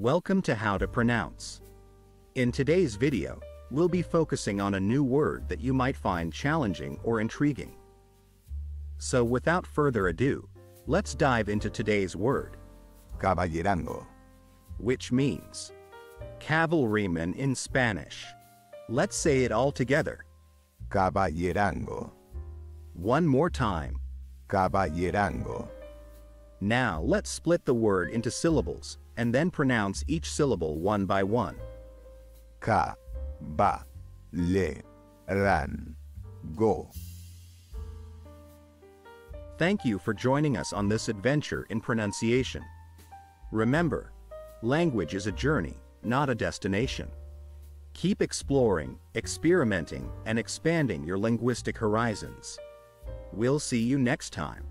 Welcome to How to Pronounce. In today's video, we'll be focusing on a new word that you might find challenging or intriguing. So without further ado, let's dive into today's word, Caballerango. which means cavalryman in Spanish. Let's say it all together. Caballerango. One more time. Caballerango. Now let's split the word into syllables and then pronounce each syllable one by one. Ka, Ba. Le. Ran. Go. Thank you for joining us on this adventure in pronunciation. Remember, language is a journey, not a destination. Keep exploring, experimenting, and expanding your linguistic horizons. We'll see you next time.